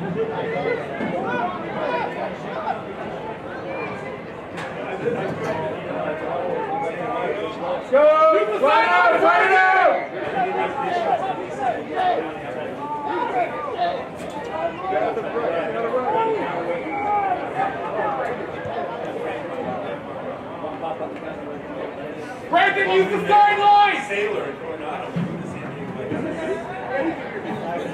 Go! Fight! Brandon, use the!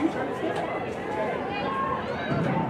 Thank you.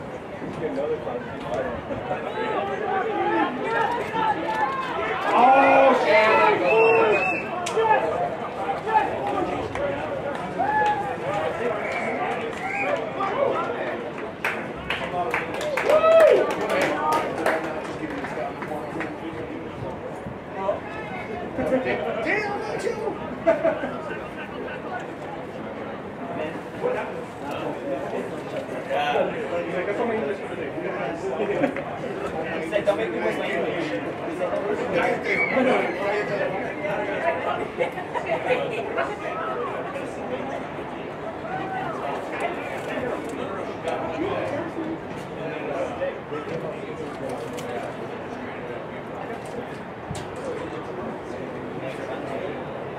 Oh, Damn, for my English.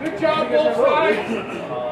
Good job, both sides.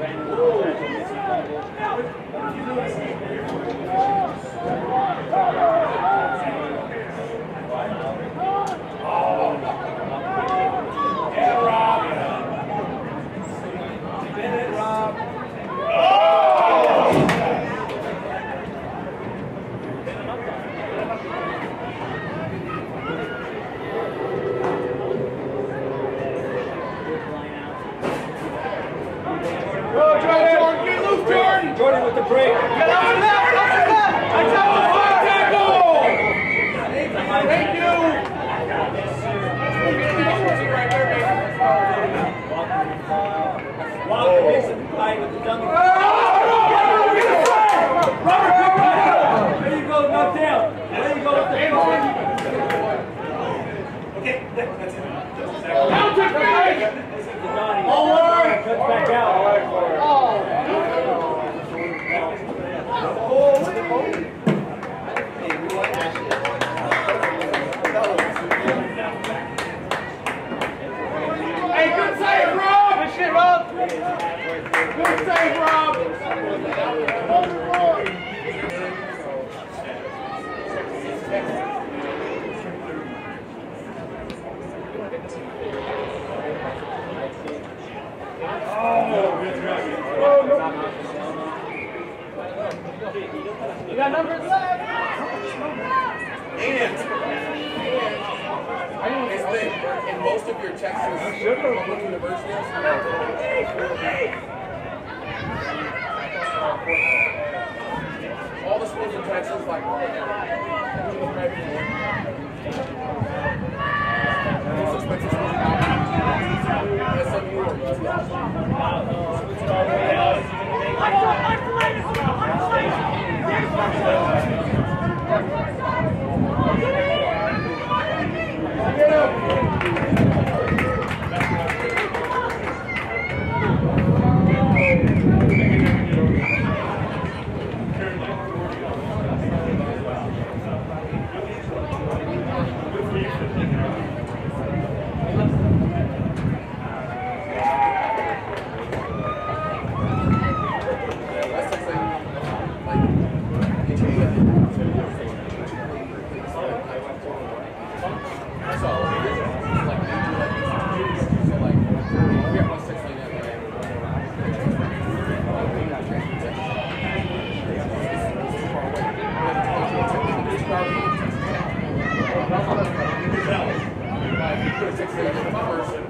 Thank you. play, Rob. Oh, good save, Rob. Oh, you got numbers left. Damn. In most of your Texas public universities. All the schools in Texas like It's a.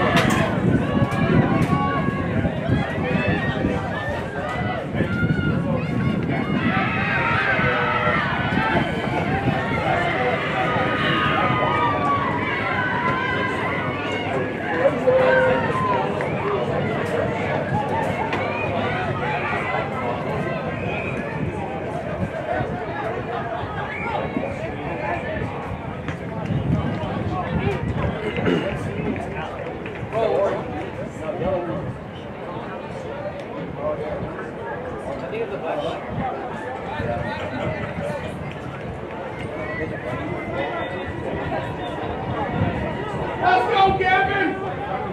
Gavin!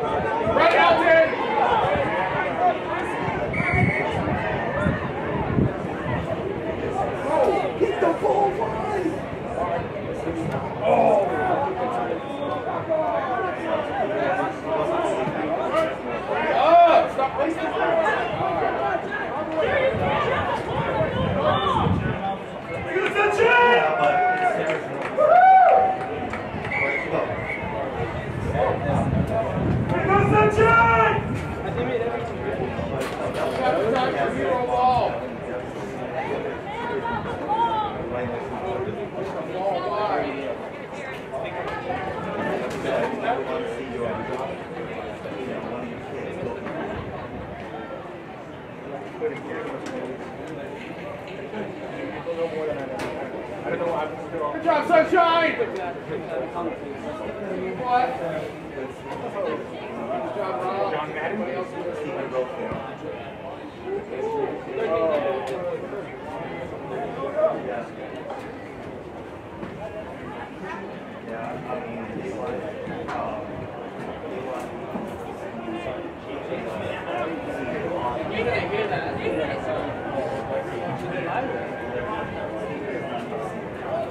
Right, Good job, Sunshine! What? Good job, Rob. John Madden? Everybody else is-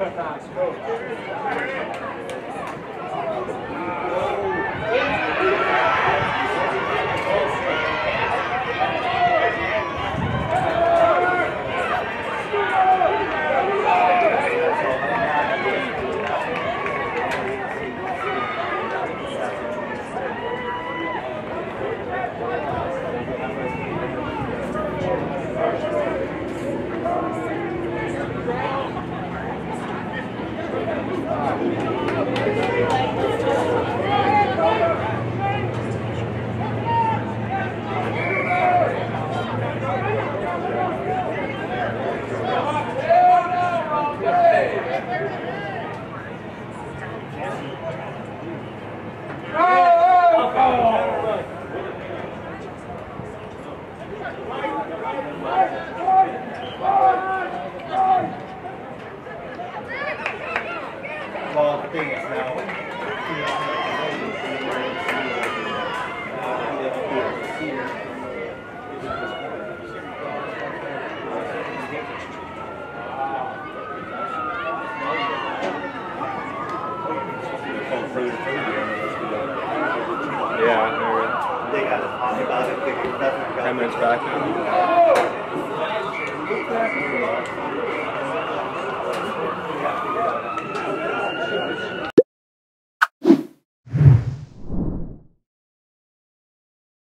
Nice, it, figure